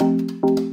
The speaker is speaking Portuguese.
Música